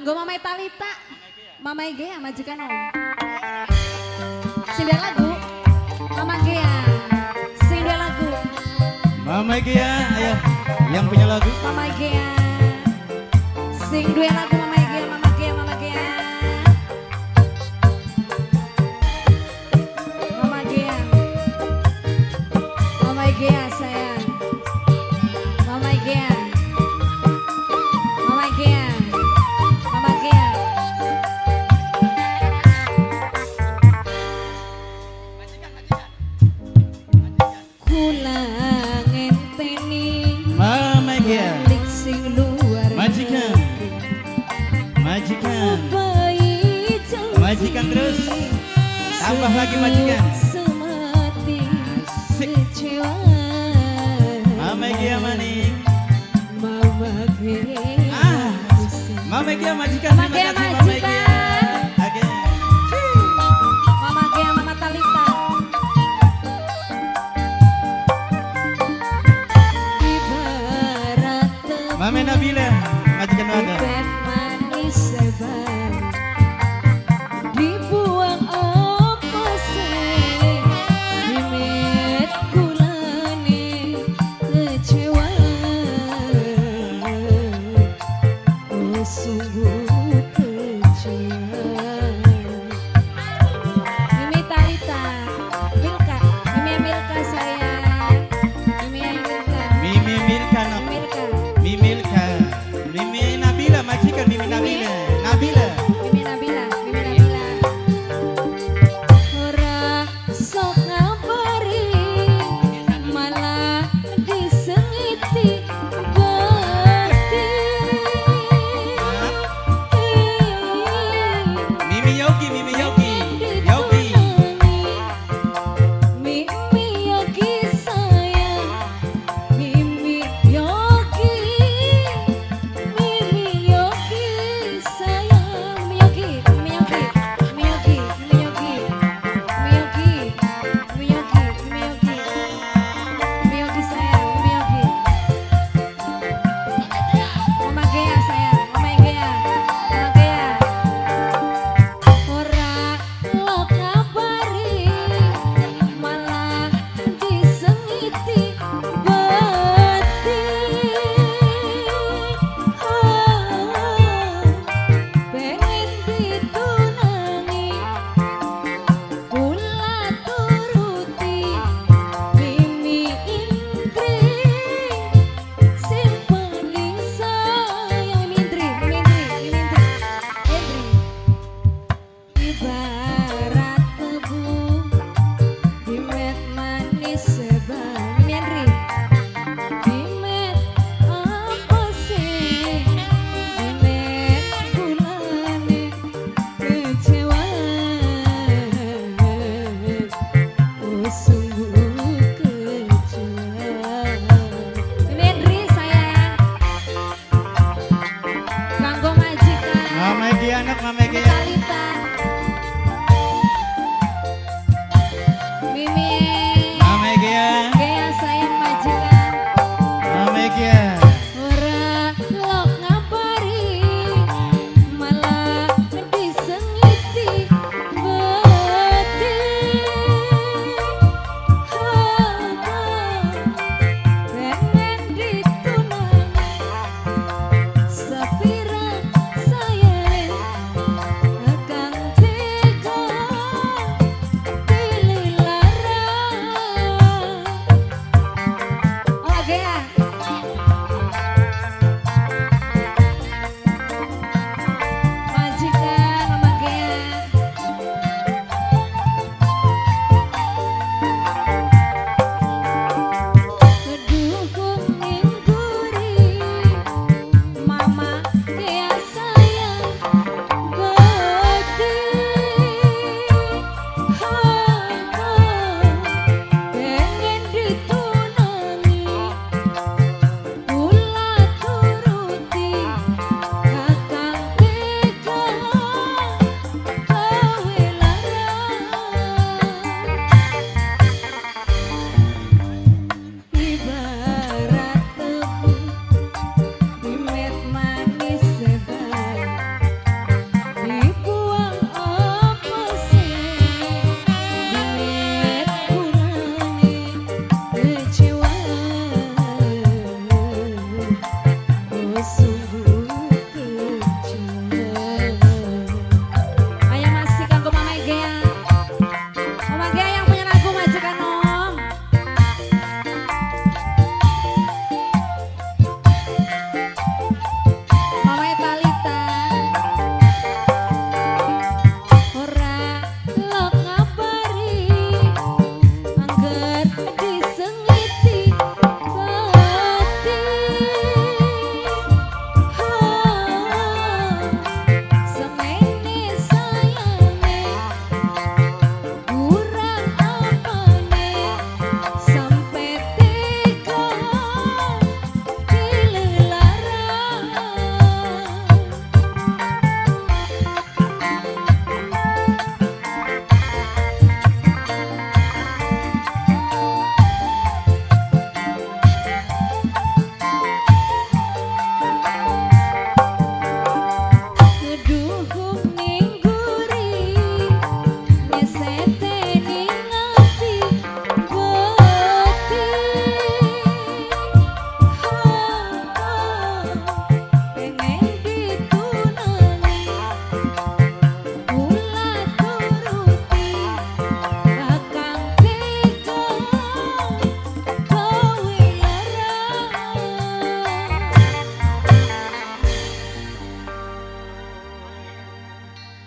Kanggo Mama Talita. Mama Gea majikan om. Sing lagu. Mama Gea. Sing lagu. Mama Gea, ayo yang punya lagu. Mama Gea. Sing dua lagu Mama Gea, Mama Gea, Mama Gea. Mama Gea. Mama sayang. Kula ngenteni Mama Gea, balik sing luar Majikan. majikan, Majikan terus. Tambah lagi. Semati kecewa maning. Ah, majikan